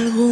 Algún